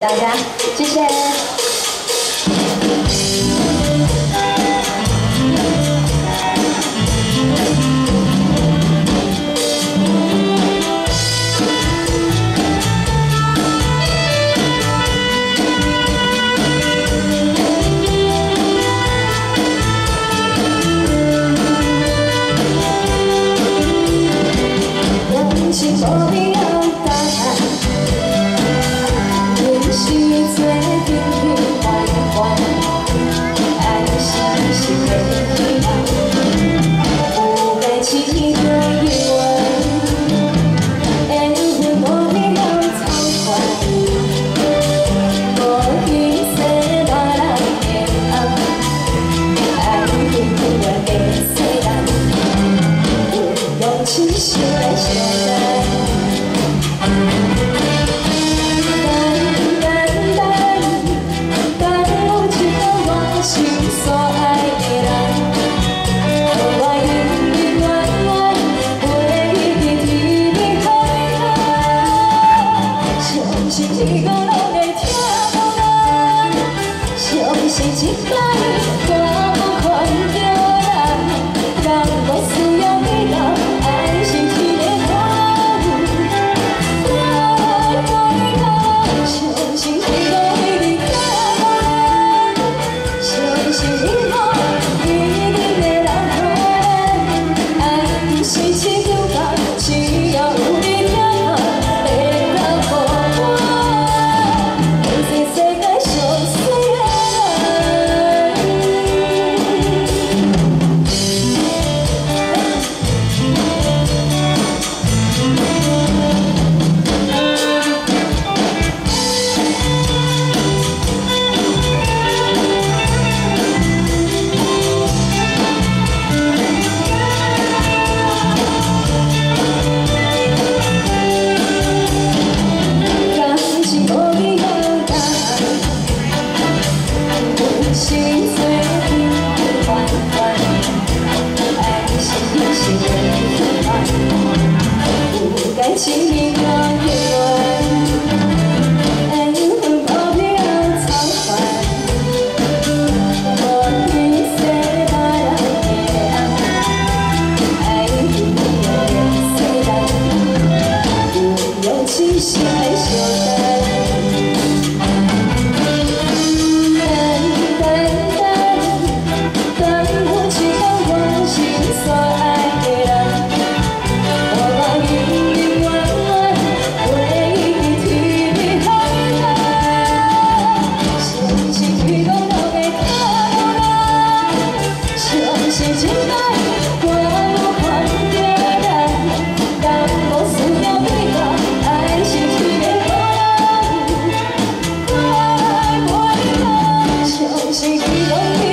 大家，谢谢。一个拢会听无相信一。Jenny. We don't